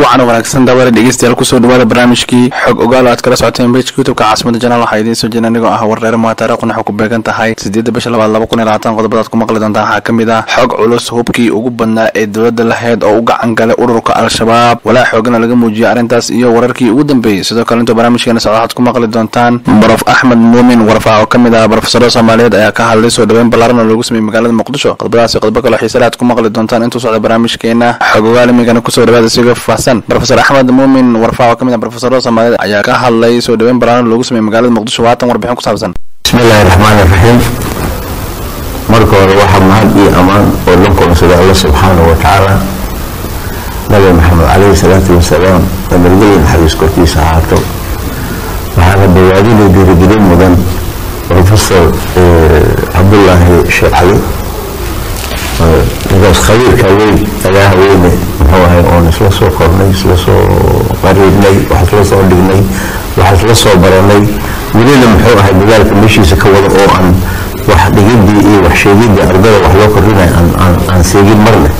wacan wanaagsan daawada dhegeystayaal ku soo dhawaada barnaamijkii. Xog ogaal aad kala socoteen bejka youtubeka caasimada janaal waxaa idiin soo jeeda anigoo ah warreer maa taariikhuna ku beegan tahay. Sideedda bisha labaad laba kun iyo labaatan qodobadaad ku maqli doontaa waxaa ka mid ah xog culus hubkii ugu badnaa ee dowladda laheyd oo u gacan galay ururka al-shabaab. Walaa xoogana laga muujiyay arrintaas iyo wararkii ugu dambeeyey sidoo kale intuu barnaamijkeena socda waxaad ku maqli doontaan barof axmed muumin warfaa oo ka mid ah barofesaro soomaaliyeed ayaa ka hadlay soo dhaweyn ballaaran oo loogu sameeyey magaalada muqdisho. Qodobadaas qodobo kaloo xiisale aad ku maqli doontaan. Intuu socda barnaamijkeena xog ogaal imigana ku soo dhawaada isigoo faahsan brofesor axmed muumin warfaa oo ka mid ah barofesarada soomaaliyeed ayaa ka hadlay soo dhaweyn oo loogu sameeyey magaalada muqdisho. Waatan warbixin ku saabsan. Bismi illaahi raxmaani raxiim marka hore waxaa mahad iyo ammaan oo la koonsada alla subxaanahu wa nabi maxamed calayhi salaatu wasalaam nabadgelya naxariis korkiisa ahaato. Waxaana bawaadinay dhiirigelin mudan. Profesor cabdullaahi sheekh cali ninkaas khabiirka weyn agaha weyne muxuu ahay oon isla soo kornay isla soo qariibnay wax isla soo dhignay wax isla soo baranay. Welina muxuu ahay dagaalka meeshiisa ka wada oo aan wax dhigidii iyo wax sheegidii ardada wax loo kordhinay aan seegin marne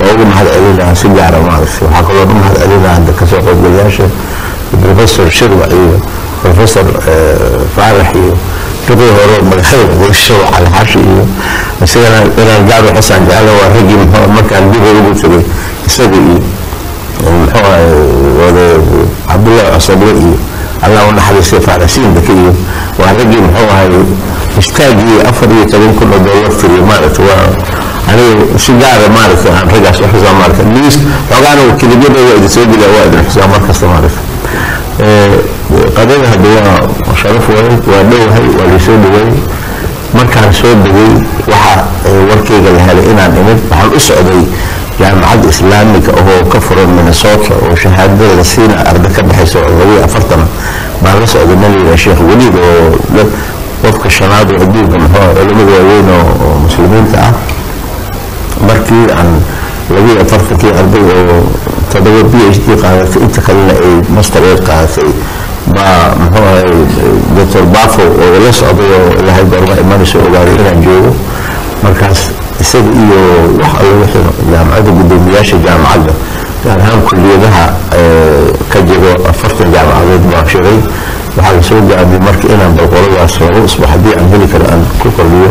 waa ugu mahad celinaa si gaara maaragtay waxaa kaloo u mahad celinaa hadda ka soo qaybgalayaasha professor shirwac iyo professor faarax iyo duqii hore magaxada muqdisho calxaashi iyo isagana inaan gaaro xusaan jecla waa raggii markaan dib ugu tegay isaga iyo muxuu ahay wade cabdullahi casable iyo allah u naxariistay faarasiin dake iyo waa raggii muxuu ahay istaagii afar iyo toban kun oo dollar tiriyo maaragtay waa aniga si gaara maaragtay aan raggaas u xusaa maaragtay news xoogaana kelibada waa idin soo geliya waa idin xusaa mar kasta maaragtay qadada hadda waa sharaf waay waa dhowahay waa laysoo dhaweey markaan soo degay waxa warkayga la helay inaan imid waxaan u socday jaamacad islaamika ahoo ka furan minnesota oo shahaadada la siina arda ka baxaysa oo labiyo afartan baan la socday naliga sheekh weliid oo qofka shanaad oo adduunka muxuu culimada waaweyn oo muslimiinta ah. Markii aan labiyo afartankii arday oo todoba b h d qaadatay inta kalena ay mastereed qaadatay baa muxuu ahay doctor bafo oo la socday oo ilaahay goorma imanayso ogaaday inaan joogo. Markaas isaga iyo wax alle wixii jaamacadda guddoomiyaasha jaamacadda gaar ahaan kulliyadaha ka jiro afartan jaamacadood baa shiray waxaa la soo gaabiyey marka inaan balqoladaas laba usbuux haddii aan heli karo aan ku kordhiyo.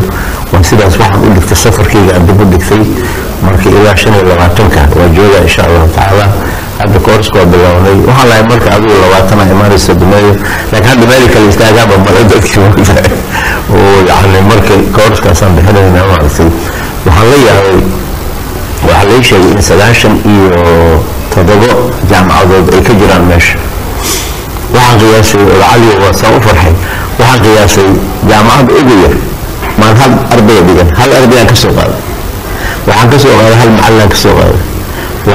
Waa sidaas waxaan u dhigtay safarkayga aan dib u dhigtay. Marka ilaa shan iyo labaatanka waa jooga insha allahu tacaala hadda koorska waa bilownay waxaan lahay marka adigu labaatana imaanaysa dumeeyo laakiin hadda meel kale istaagaaba mara dadkii oo yacni marka koorskaasaan bixinayna maaragtay waxaan la yaabay waxaa lai sheegay in sagaashan iyo toddobo jaamacadood ay ka jiraan meesha. Waxaan qiyaasay odacaliyo waa saan u farxay waxaan qiyaasay jaamacadda ugu yar. Maan hal ardaya dhigan hal ardayaan ka soo qaaday. Waxaan ka soo qaaday hal macallinaan ka soo qaaday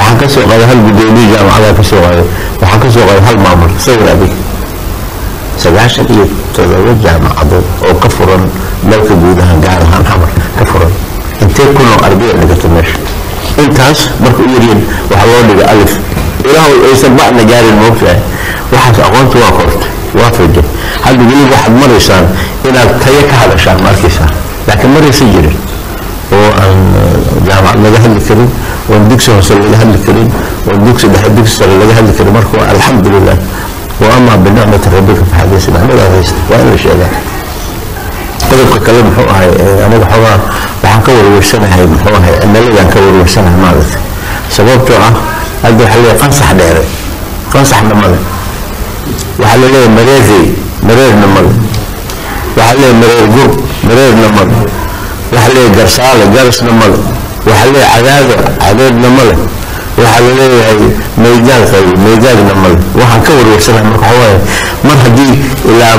waxaan ka soo qaaday hal guddoomiye jaamacadaan ka soo qaaday. Waxaan ka soo qaaday hal maamul. Sawir adig sagaashan iyo todoba jaamacadood oo ka furan dalka guud ahaan gaar ahaan xamar ka furan. Intee kunoo ardaya dhigato meesha? Intaas marka u yaryiin waxaa loo dhiga alif. Ilaahu aysan bacna gaarin moogtahay waxaas aqoonta waa kortay waa fayday hadda weliba waxaad maraysaan inaad tayo ka hadashaan ma arkaysaan? Laakiin maraysa jirin laga hadli karin oon dugsi hoose laga hadli karin oon dugsi dhexe dugsi sare laga hadli karin. Marka alxamdulilah wa amaa binicmati rabbika faxadis nicmadaad haysta waa in la sheegaa qodobka kale muxuu ahay aniga xoogaa waxaan ka warwersanahay muxuu ahay cimiladaan ka warwersanahay maaragtay sababtoo ah hadda waxaa leeyahay qansax dheere. Qansaxna male waxaa la leeyahay mareerey mareerna male waxaa leeyahay mareer gur mareerna male waxaa leeyahay garsaale garasna male waxaa leeyahay cadaada cadeedna male waxaa la leeyahay maydaag qabi maydaagna male waxaan ka warwarsanahay marka waxaa waaye. Mar haddii ilaa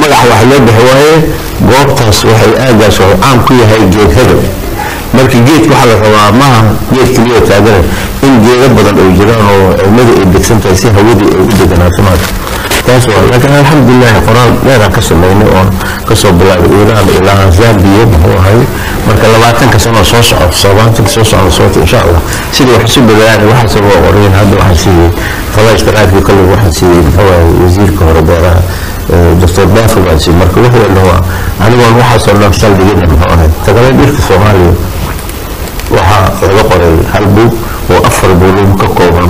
magaca wax loo bixi waaye goobtaas waxay aagaas wuxuu caam ku yahay geed marka geedka waxaa la rabaa maaha geed keliya taagana in geedo badan ay jiraan oo cilmadu ay degsan tahay si hawadii ay u deganaato taas laakiin alxamdulilahi qoraal dheeraan ka sameynay oon ka soo bilaabay iiraan ilaa zambiya muxuu ahay. Marka labaatanka sanoo soo socoto soobaatanka soo socda soota insha allah sidii wax isu badalaana waxaas waa qorayn hadda waxaan siiyey falaistaraadkii kolley waxaan siiyey muxuu ahay wasiirka hore beeraha doctor bafo baan siiyey. Marka wax walba waa anigoon waxaasoo dhan saldhigina muxuu ahay tagale dhirka soomaaliya waxaa laga qoray hal buug oo afar buulum ka kooban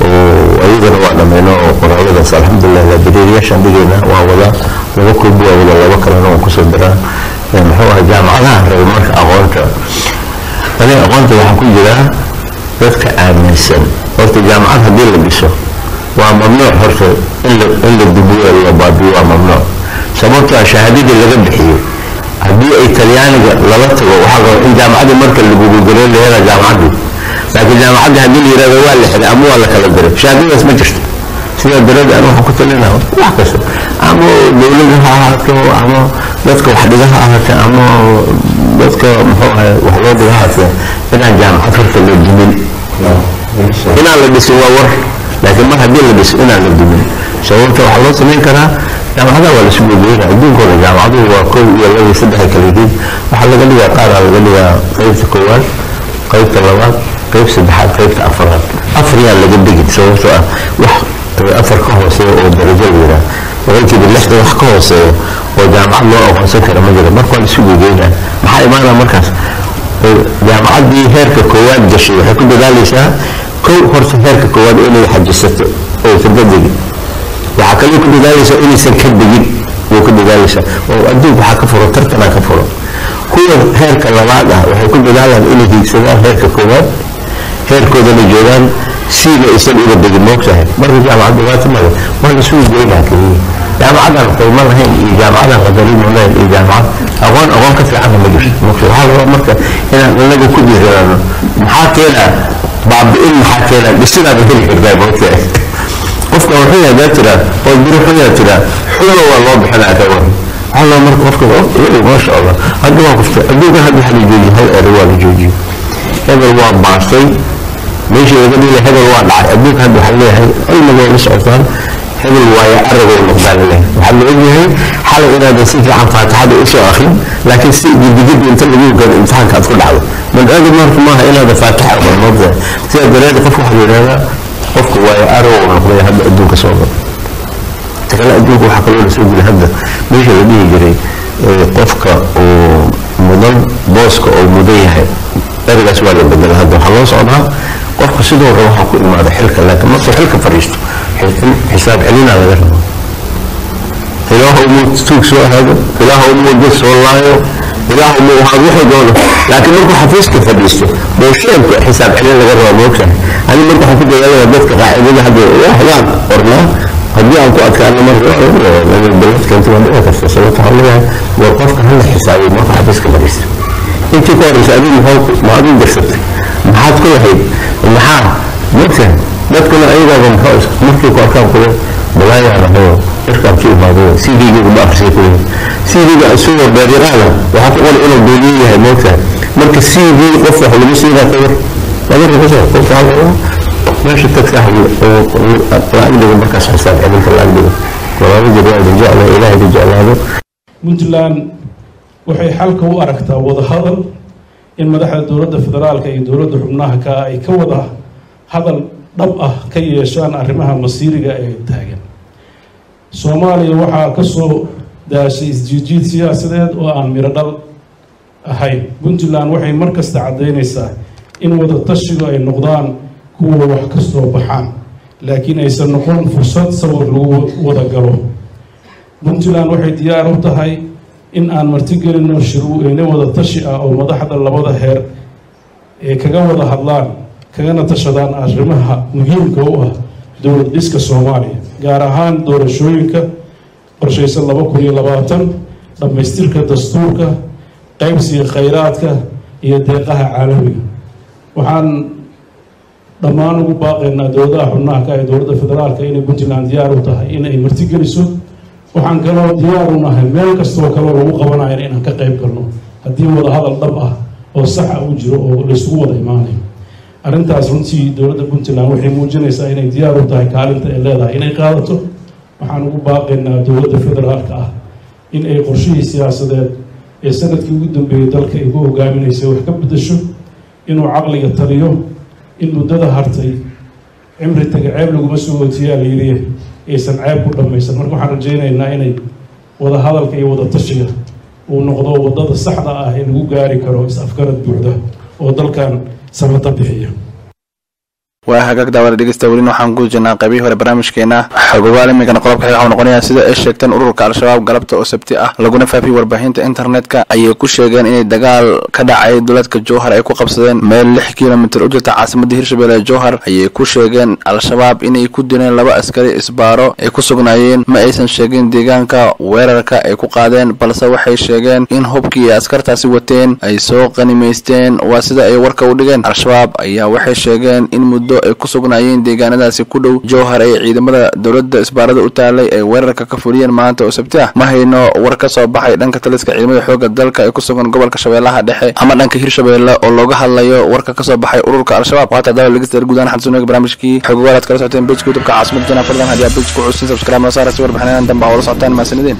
maaragta iyadana waa dhammayno oo qoraaladaas alxamdulilah laabiriyayaashaan dhigayna waa wada laba koobi waa wada laba kalena waan ku soo diraa muxuu ahaa jaamacadaha raba marka aqoonta. Aniga aqoonta waxaa ku jira dadka aaminsan. Horta jaamacad haddii la dhiso waa mamnuuc horta in la dubiyo la baabiyo waa mamnuuc. Sababtoo ah shahaadadii laga bixiyo haddii ay talyaaniga lala tago waxaa in jaamacaddii marka lagugugareyn la helaa jaamacaddii laakiin jaamacaddii haddii la yidhahdo waa la xiday ama waa la kala diray. Shahaadadaas ma jirto. Sidaa daraadeed anu waxaan ku talinaa wax kasta. Ama dowladda ha ahaato ama dadka wax dhiga ha ahaatee ama dadka muxuu ahay wax loo dhiga haatee inaan jaamacad horta la dumin. Inaan la dhisin waa war. Laakiin mar haddii la dhiso inaan la dumin. Sababta waxaa loo samayn karaa jaamacadaha waa lasu googeyna adduunkooda jaamacaduhu waa kow iyo laba iyo saddex ay kala yihiin. Waxaa laga dhigaa qaaraa laga dhigaa qaybta koowaad qaybta labaad qayb saddexaad qaybta afaraad. Afar yaan laga dhigin sababtoo ah wax afar ka hooseeya oo darajo la yiraa boqolkiiba lixdan wax ka hooseeya oo jaamacad loo aqoonsan kara ma jira. Marka waa lasu gogeynaa maxaa imaanaa markaas? Jaamacaddii heerka koowaad gashay waxay ku dadaalaysaa kow horta heerka koowaad inay xajisato oo ka dadegi waxaa kaloo ku dadaalaysaa inaysan ka degin way ku dadaalaysaa. Oo adduunka waxaa ka furo tartanaa ka furo. Kuwa heerka labaad ah waxay ku dadaalaan inay hiigsadaan heerka koowaad marka jaamacadda waa timada waa lasugu geynaa keliya jaamacadan qiimo lahayn iyo jaamacadan qadarimo lahayn iyo jaamacad aqoon aqoon ka fiicanna ma jirto moogta waxaa rabaa marka inaan inaga ku dhiiranaano maxaa keenaa baabi'in maxaa keenaa dhisidaaba heli kartaa moogtahay qofka wuxuu yadaa tiraa oo biri wuxuu yadaa tiraa xulo waa loo bixinaa ka waran waxaa marka qofka maasha allah hadda waa qofta adduunka hadda waxa la joojiye hal ere waa la joojiye hebel waa baastay meeshii laga dhigay hebel waa dhacay. Adduunka hadda waxaa leeyahay cilmiga way la socotaan hebel waayo aragoo noqdaan leeyahay. Waxaa la ogyahay xalay inaadan si fiican faatixada u soo akrin laakiin si gidigidi inta lagu gado imtixaanka aad ku dhacdo. Malcooda marka maaha inaada faatixa moogtahay sidaa daraadeed qofka waxaa la yidhahdaa qofka waayo aragoo noqday hadda adduunka soo galo kale adduunka waxaa kaloo la soo geli hadda. Meesha la dhihi jiray qofka uu mudan booska oo mudan yahay ergaas waa la bedela hadda waxaa loo socdaa قفك سيدو روحا كل ما هذا حلك لكن ما حلك فريشتو حساب علينا على غيره إله أمو تتوك سوى هذا إله أمو تدس والله إله أمو هذا يحب لكن مرقو حفيز كيف فريشتو مو شيء حساب علينا على غيره موكا أنا مرقو حفيز كيف يلا بيتك قاعد إذا هذا يا حلان قرنا قد يعني أنكو أتكارنا مرقو حلو لأن البلد كانت وأنا أكثر سلطة حلوها وقفك هل حسابي مرقو حفيز كيف فريشتو انت كوري سألين هو ما أدين درستك كل حيب maxaa? Mogtahay dadkuna ayagaaba maxaa markii ku arkaan kule balaayaa lahayo cirkaan ka imaado cv-ga uma akhrisay kuleeyahay cv-ga isagoo beeryaraana waxaa ku qori inuu beeliye yahay mogtahay marka cv qof wax lagu siinaa ka war laga rabasa qofka halkaa meesha tagta lacag dhigo markaas xisaab celinta lacag dhigo. Walaalo jiryaada jecla ilaahayda jeclaado puntland waxay xalka u aragtaa wadahadal in madaxda dowladda federaalka iyo dowladda xubnaha ka ay ka wada hadal dhab ah ka yeeshaan arrimaha masiiriga ee taagan. Soomaaliya waxaa ka soo daashay isjiijiid siyaasadeed oo aan miro dhal ahayn. Puntland waxay mar kasta caddaynaysaa in wada tashigu ay noqdaan kuwa wax ka soo baxaan laakiin aysan noqon fursad sawir lagu wada galo. Puntland waxay diyaar u tahay in aan martigelinno shirweyne wada tashi ah oo madaxda labada heer ee kaga wada hadlaan kagana tashadaan arrimaha muhiimka u ah dowlad dhiska soomaaliya gaar ahaan doorashooyinka qorshaysan laba kun iyo labaatan dhammaystirka dastuurka qaybsiga khayraadka iyo deeqaha caalamiga. Waxaan dhammaan ugu baaqaynaa dowladaha xubnaha ka ee dowladda federaalka inay puntland diyaar u tahay in ay martigeliso waxaan kaloo diyaar u nahay meel kastoo kaloo lagu qabanayo inaan ka qayb galno. Haddii wada hadal dhab ah oo saxa u jiro oo laysugu wada imaanayo arrintaas runtii dowladda puntland waxay muujinaysaa inay diyaar u tahay kaalinta ay leedahay inay qaadato. Waxaan ugu baaqaynaa dowladda federaalka ah in ay qorshihii siyaasadeed ee sannadkii ugu dambeeyey dalka ay ku hogaaminaysay wax ka bedasho inuu caqliga taliyo in muddada hartay cimri taga ceeb laguma soo ootiyaa la yidhi aysan ceeb ku dhammaysan marka waxaan rajaynaynaa inay wada hadalka iyo wada tashiga uu noqdo waddada saxda ah ee lagu gaari karo is-afgarad buuxda oo dalkan samata bixiya waa hagaag daawada dhegeysta welina waxaan guda jirnaa qaybihii hore barnaamijkeena. Xogogaal imikana qodobka xiga waxuu noqonayaa sida ay sheegteen ururka al-shabaab galabta oo sabti ah laguna faafiyey warbaahinta internetka. Ayay ku sheegeen inay dagaal ka dhacay duleedka jowhar ay ku qabsadeen meel lix kilomitir u jirta caasimada hirshabelle ee jowhar. Ayay ku sheegeen al-shabaab inay ku dileen laba askari isbaaro ay ku sugnaayeen ma aysan sheegin deegaanka weerarka ay ku qaadeen balse waxay sheegeen in hubkii ay askartaasi wateen ay soo qanimaysteen. Waa sida ay warka u dhigeen. Al-shabaab ayaa waxay sheegeen in muddo ay ku sugnaayeen deegaanadaasi ku dhow jowhar ee ciidamada dowladda isbaarada u taalay ay weerarka ka fuliyeen maanta oo sabti ah. Ma hayno war ka soo baxay dhanka taliska ciidamada xoogga dalka ee ku sugan gobolka shabeellaha dhexe ama dhanka hirshabeelle oo looga hadlayo warka ka soo baxay ururka al-shabaab. Waata dawa legistar guudaan xadsunaga barnaamijkii xogogaal aad kala socoteen bejka youtubeka caasimada janaa fadlan haddii aad bejka ku xusin subscribe noo saara si warbixinadan dambe hawla socotaan mahadsanideen